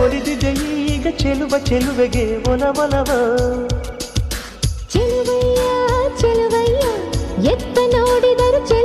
ಒಲಿದಿದೆ ಈಗ ಚೆಲುವ ಚೆಲುವೆಗೆ ಒಲವಲವ ಚೆಲುವಯ್ಯ ಚೆಲುವಯ್ಯ ಎತ್ತ ನೋಡಿದರು ಚೆಲುವ